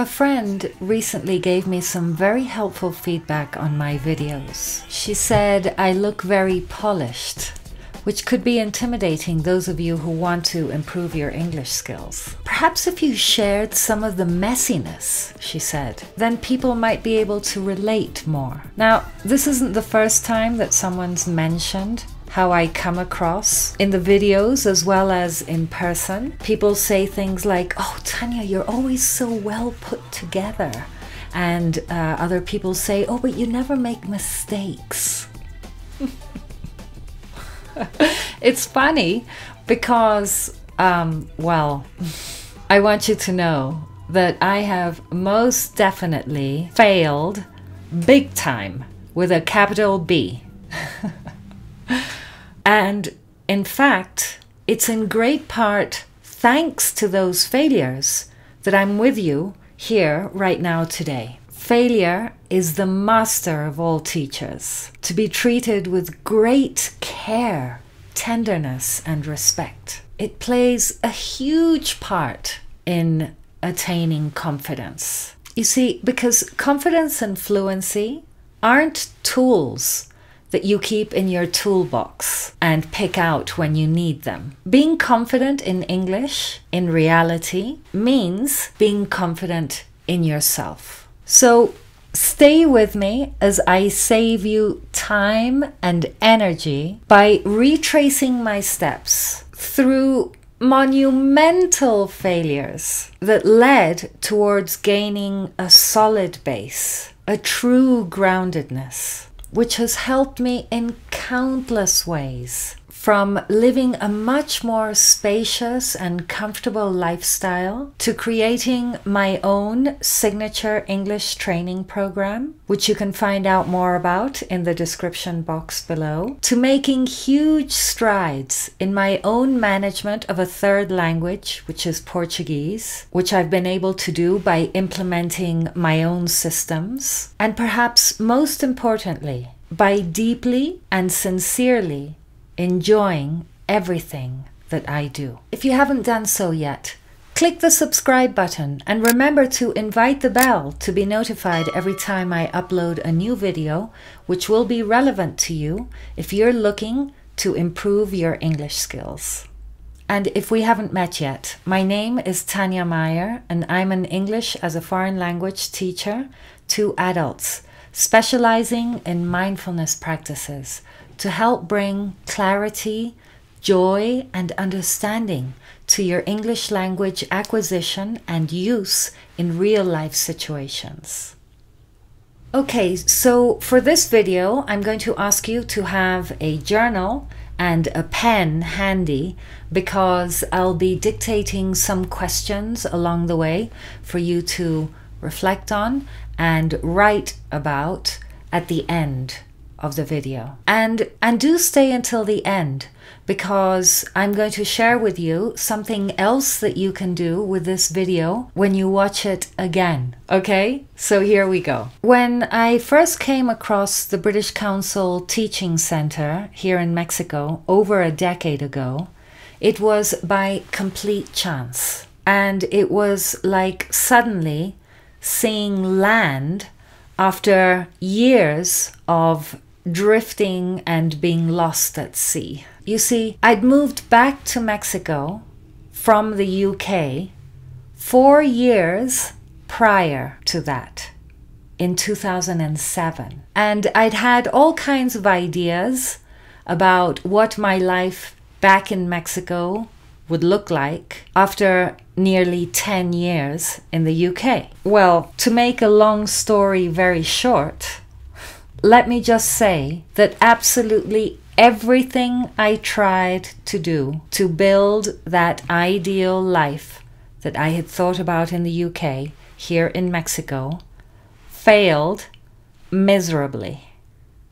A friend recently gave me some very helpful feedback on my videos. She said I look very polished, which could be intimidating those of you who want to improve your English skills. Perhaps if you shared some of the messiness, she said, then people might be able to relate more. Now, this isn't the first time that someone's mentioned how I come across in the videos as well as in person. People say things like, Oh, Tanya, you're always so well put together. And uh, other people say, Oh, but you never make mistakes. it's funny because, um, well, I want you to know that I have most definitely failed big time with a capital B. And in fact, it's in great part thanks to those failures that I'm with you here right now today. Failure is the master of all teachers, to be treated with great care, tenderness, and respect. It plays a huge part in attaining confidence. You see, because confidence and fluency aren't tools that you keep in your toolbox and pick out when you need them. Being confident in English, in reality, means being confident in yourself. So stay with me as I save you time and energy by retracing my steps through monumental failures that led towards gaining a solid base, a true groundedness which has helped me in countless ways from living a much more spacious and comfortable lifestyle to creating my own signature English training program, which you can find out more about in the description box below, to making huge strides in my own management of a third language, which is Portuguese, which I've been able to do by implementing my own systems, and perhaps most importantly, by deeply and sincerely enjoying everything that I do. If you haven't done so yet, click the subscribe button and remember to invite the bell to be notified every time I upload a new video, which will be relevant to you if you're looking to improve your English skills. And if we haven't met yet, my name is Tanya Meyer, and I'm an English as a foreign language teacher to adults, specializing in mindfulness practices to help bring clarity, joy, and understanding to your English language acquisition and use in real life situations. Okay, so for this video, I'm going to ask you to have a journal and a pen handy because I'll be dictating some questions along the way for you to reflect on and write about at the end of the video. And and do stay until the end because I'm going to share with you something else that you can do with this video when you watch it again. Okay? So here we go. When I first came across the British Council Teaching Center here in Mexico over a decade ago, it was by complete chance. And it was like suddenly seeing land after years of drifting and being lost at sea. You see, I'd moved back to Mexico from the UK four years prior to that in 2007. And I'd had all kinds of ideas about what my life back in Mexico would look like after nearly 10 years in the UK. Well, to make a long story very short, let me just say that absolutely everything I tried to do to build that ideal life that I had thought about in the UK, here in Mexico, failed miserably.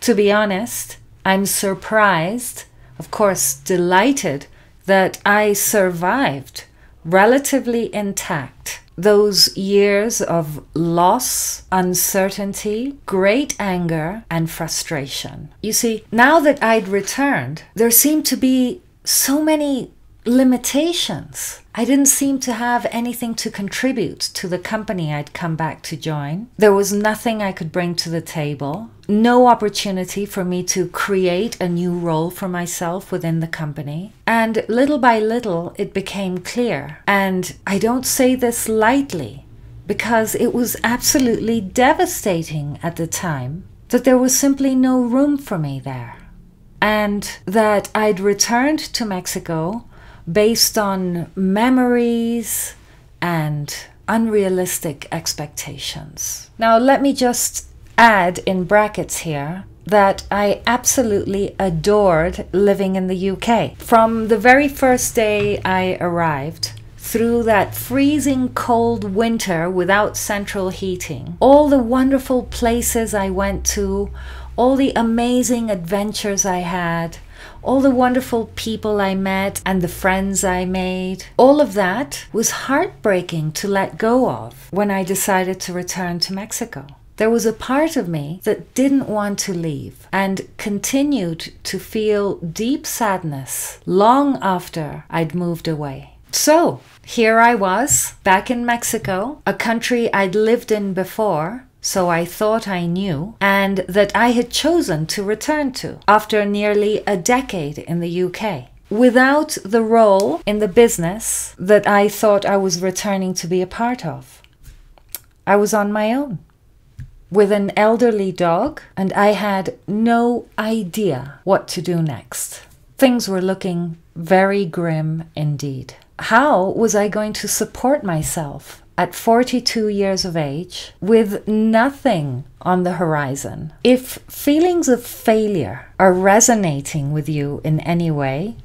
To be honest, I'm surprised, of course, delighted that I survived relatively intact those years of loss, uncertainty, great anger, and frustration. You see, now that I'd returned, there seemed to be so many limitations. I didn't seem to have anything to contribute to the company I'd come back to join. There was nothing I could bring to the table, no opportunity for me to create a new role for myself within the company. And little by little, it became clear. And I don't say this lightly because it was absolutely devastating at the time that there was simply no room for me there. And that I'd returned to Mexico based on memories and unrealistic expectations. Now, let me just add in brackets here that I absolutely adored living in the UK. From the very first day I arrived, through that freezing cold winter without central heating, all the wonderful places I went to, all the amazing adventures I had, all the wonderful people I met and the friends I made. All of that was heartbreaking to let go of when I decided to return to Mexico. There was a part of me that didn't want to leave and continued to feel deep sadness long after I'd moved away. So, here I was, back in Mexico, a country I'd lived in before, so I thought I knew, and that I had chosen to return to after nearly a decade in the UK. Without the role in the business that I thought I was returning to be a part of. I was on my own with an elderly dog, and I had no idea what to do next. Things were looking very grim indeed. How was I going to support myself at 42 years of age with nothing on the horizon. If feelings of failure are resonating with you in any way,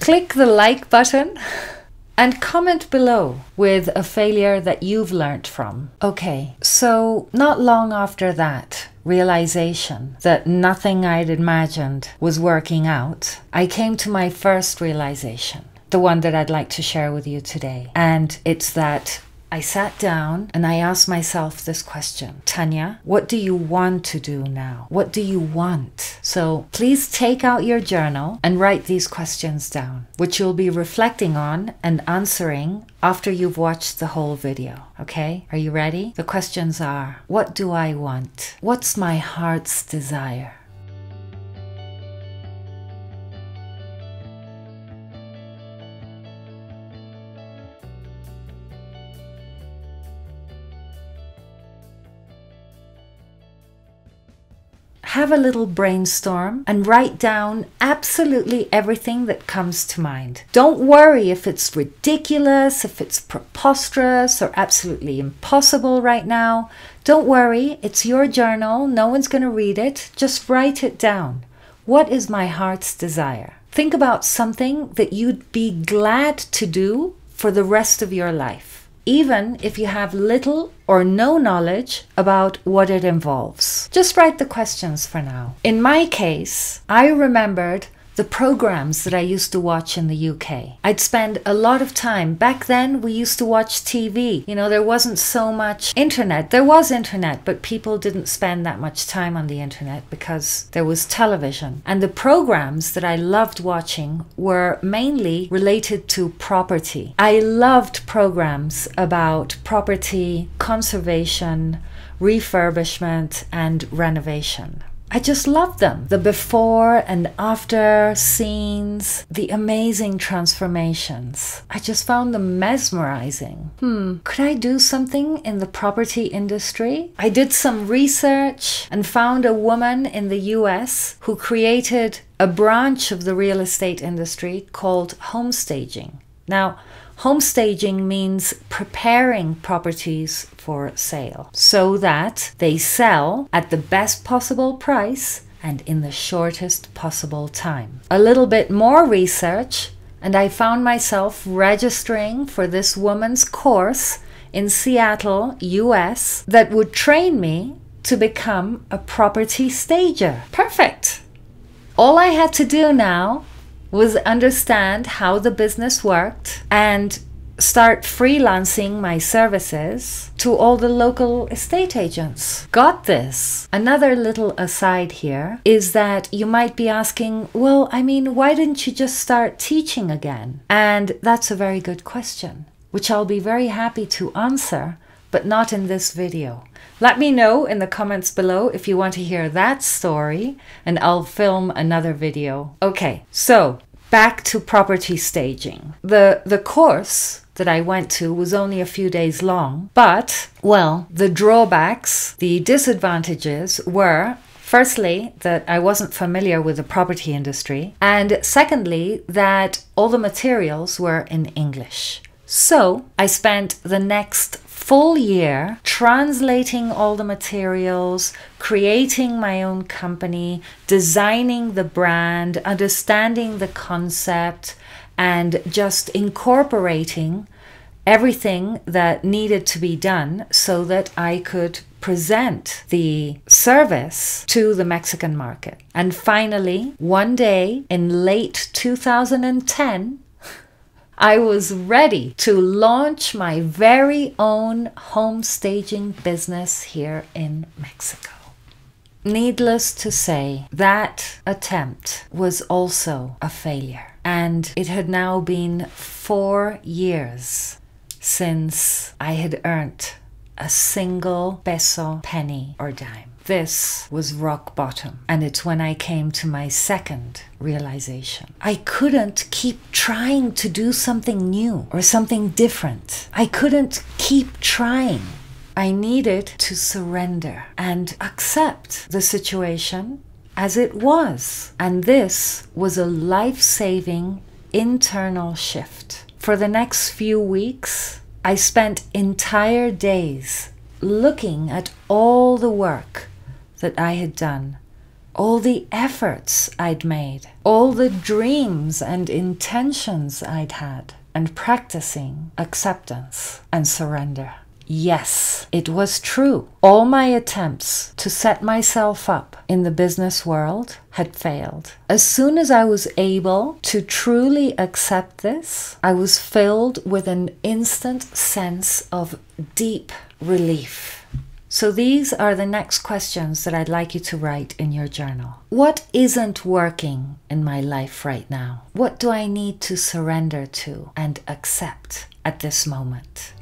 click the like button and comment below with a failure that you've learnt from. Okay, so not long after that, realization that nothing I'd imagined was working out, I came to my first realization the one that I'd like to share with you today. And it's that I sat down and I asked myself this question Tanya, what do you want to do now? What do you want? So please take out your journal and write these questions down, which you'll be reflecting on and answering after you've watched the whole video. Okay? Are you ready? The questions are What do I want? What's my heart's desire? Have a little brainstorm and write down absolutely everything that comes to mind. Don't worry if it's ridiculous, if it's preposterous, or absolutely impossible right now. Don't worry, it's your journal, no one's going to read it. Just write it down. What is my heart's desire? Think about something that you'd be glad to do for the rest of your life even if you have little or no knowledge about what it involves. Just write the questions for now. In my case, I remembered the programs that I used to watch in the UK. I'd spend a lot of time. Back then, we used to watch TV. You know, there wasn't so much internet. There was internet, but people didn't spend that much time on the internet because there was television. And the programs that I loved watching were mainly related to property. I loved programs about property conservation, refurbishment, and renovation. I just love them. The before and after scenes, the amazing transformations. I just found them mesmerizing. Hmm, could I do something in the property industry? I did some research and found a woman in the US who created a branch of the real estate industry called homestaging. Now, Homestaging means preparing properties for sale so that they sell at the best possible price and in the shortest possible time. A little bit more research, and I found myself registering for this woman's course in Seattle, US, that would train me to become a property stager. Perfect! All I had to do now was understand how the business worked and start freelancing my services to all the local estate agents. Got this. Another little aside here is that you might be asking, well, I mean, why didn't you just start teaching again? And that's a very good question, which I'll be very happy to answer, but not in this video. Let me know in the comments below if you want to hear that story, and I'll film another video. Okay, so back to property staging. The the course that I went to was only a few days long, but well, the drawbacks, the disadvantages were Firstly, that I wasn't familiar with the property industry, and secondly, that all the materials were in English. So I spent the next full year translating all the materials, creating my own company, designing the brand, understanding the concept, and just incorporating everything that needed to be done so that I could present the service to the Mexican market. And finally, one day in late 2010, I was ready to launch my very own home staging business here in Mexico. Needless to say, that attempt was also a failure. And it had now been four years since I had earned a single peso, penny, or dime. This was rock bottom. And it's when I came to my second realization. I couldn't keep trying to do something new or something different. I couldn't keep trying. I needed to surrender and accept the situation as it was. And this was a life saving internal shift. For the next few weeks, I spent entire days looking at all the work that I had done, all the efforts I'd made, all the dreams and intentions I'd had, and practicing acceptance and surrender. Yes, it was true. All my attempts to set myself up in the business world had failed. As soon as I was able to truly accept this, I was filled with an instant sense of deep relief. So these are the next questions that I'd like you to write in your journal. What isn't working in my life right now? What do I need to surrender to and accept at this moment?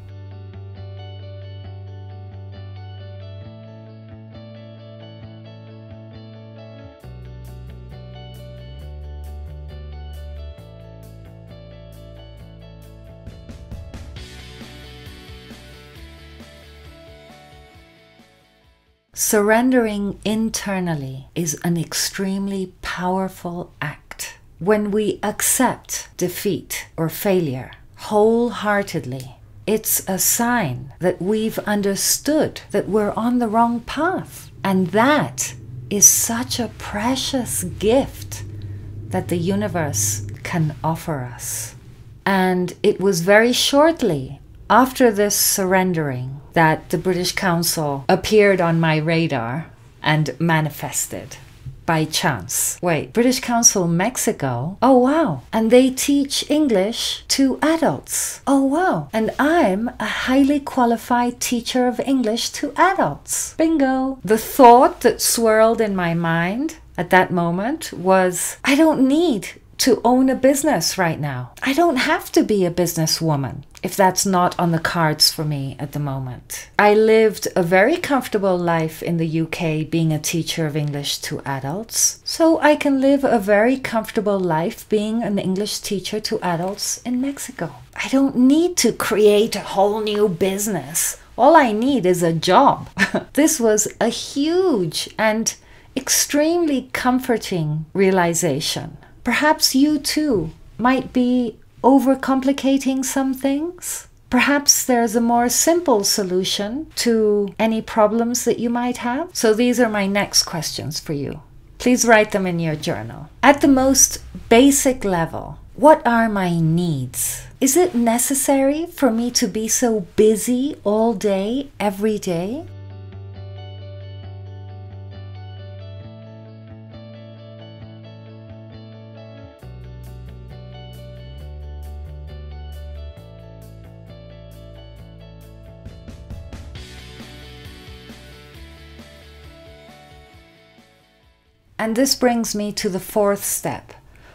Surrendering internally is an extremely powerful act. When we accept defeat or failure wholeheartedly, it's a sign that we've understood that we're on the wrong path. And that is such a precious gift that the universe can offer us. And it was very shortly after this surrendering that the British Council appeared on my radar and manifested by chance. Wait, British Council Mexico? Oh wow. And they teach English to adults. Oh wow. And I'm a highly qualified teacher of English to adults. Bingo. The thought that swirled in my mind at that moment was I don't need to own a business right now. I don't have to be a businesswoman if that's not on the cards for me at the moment. I lived a very comfortable life in the UK being a teacher of English to adults, so I can live a very comfortable life being an English teacher to adults in Mexico. I don't need to create a whole new business. All I need is a job. this was a huge and extremely comforting realization. Perhaps you too might be overcomplicating some things. Perhaps there's a more simple solution to any problems that you might have. So these are my next questions for you. Please write them in your journal. At the most basic level, what are my needs? Is it necessary for me to be so busy all day, every day? And this brings me to the fourth step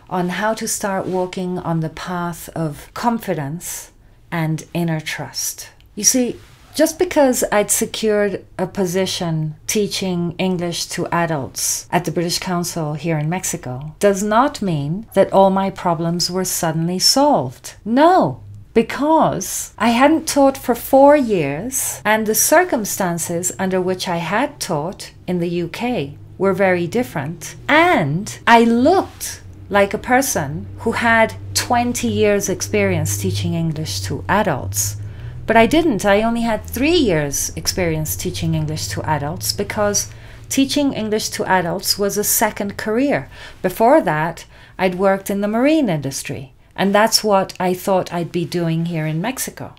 on how to start walking on the path of confidence and inner trust. You see, just because I'd secured a position teaching English to adults at the British Council here in Mexico does not mean that all my problems were suddenly solved. No, because I hadn't taught for four years and the circumstances under which I had taught in the UK were very different. And I looked like a person who had 20 years experience teaching English to adults. But I didn't. I only had three years experience teaching English to adults because teaching English to adults was a second career. Before that, I'd worked in the marine industry. And that's what I thought I'd be doing here in Mexico.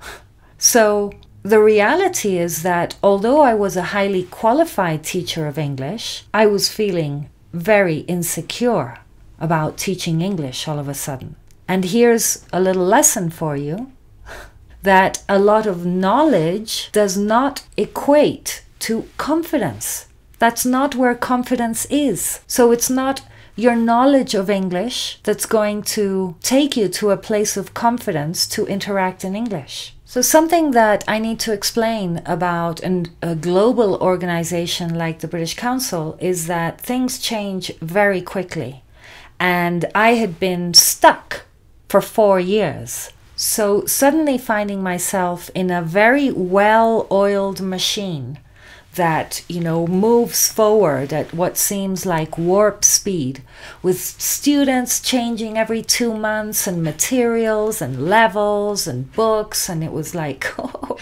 so the reality is that although I was a highly qualified teacher of English, I was feeling very insecure about teaching English all of a sudden. And here's a little lesson for you that a lot of knowledge does not equate to confidence. That's not where confidence is. So it's not your knowledge of English that's going to take you to a place of confidence to interact in English. So, something that I need to explain about an, a global organization like the British Council is that things change very quickly. And I had been stuck for four years. So, suddenly finding myself in a very well oiled machine that you know moves forward at what seems like warp speed with students changing every 2 months and materials and levels and books. And it was like oh,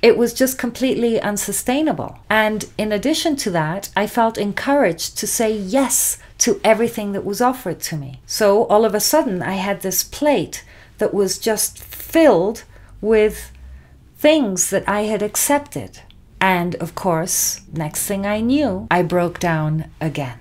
it was just completely unsustainable. And in addition to that i felt encouraged to say yes to everything that was offered to me. So all of a sudden i had this plate that was just filled with things that i had accepted and of course, next thing I knew, I broke down again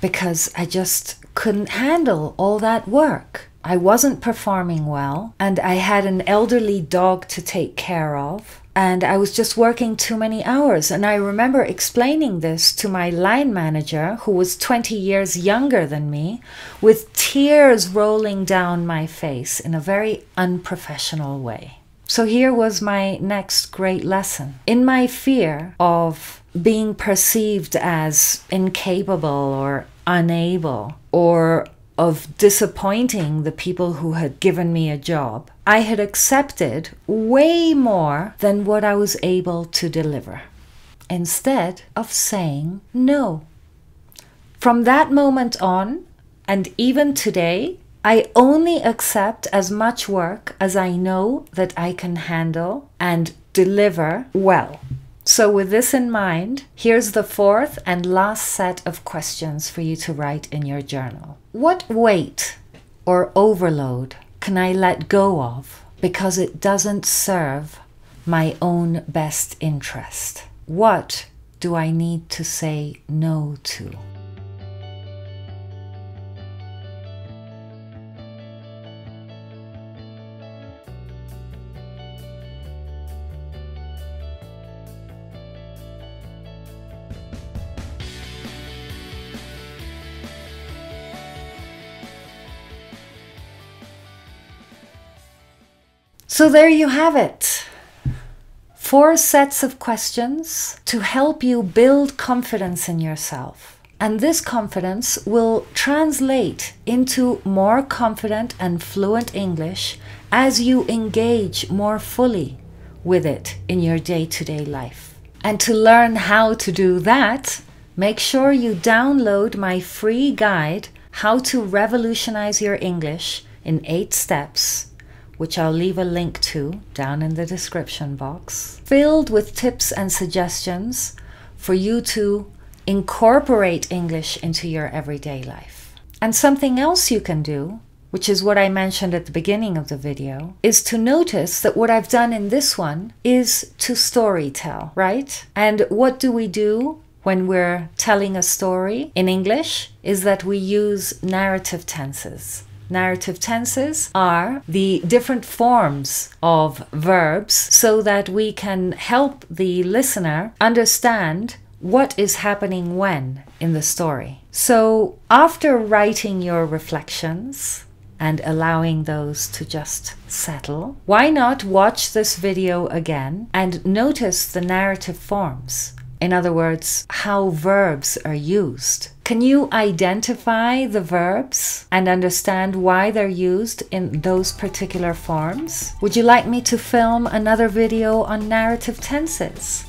because I just couldn't handle all that work. I wasn't performing well, and I had an elderly dog to take care of, and I was just working too many hours. And I remember explaining this to my line manager, who was 20 years younger than me, with tears rolling down my face in a very unprofessional way. So here was my next great lesson. In my fear of being perceived as incapable or unable or of disappointing the people who had given me a job, I had accepted way more than what I was able to deliver instead of saying no. From that moment on, and even today, I only accept as much work as I know that I can handle and deliver well. So, with this in mind, here's the fourth and last set of questions for you to write in your journal. What weight or overload can I let go of because it doesn't serve my own best interest? What do I need to say no to? So there you have it. Four sets of questions to help you build confidence in yourself. And this confidence will translate into more confident and fluent English as you engage more fully with it in your day to day life. And to learn how to do that, make sure you download my free guide, How to Revolutionize Your English in Eight Steps which I'll leave a link to down in the description box, filled with tips and suggestions for you to incorporate English into your everyday life. And something else you can do, which is what I mentioned at the beginning of the video, is to notice that what I've done in this one is to story tell, right? And what do we do when we're telling a story in English is that we use narrative tenses. Narrative tenses are the different forms of verbs so that we can help the listener understand what is happening when in the story. So, after writing your reflections, and allowing those to just settle, why not watch this video again and notice the narrative forms? In other words, how verbs are used. Can you identify the verbs and understand why they're used in those particular forms? Would you like me to film another video on narrative tenses?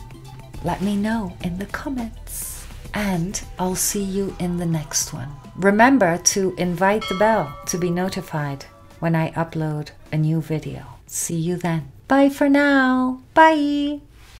Let me know in the comments. And I'll see you in the next one. Remember to invite the bell to be notified when I upload a new video. See you then. Bye for now. Bye.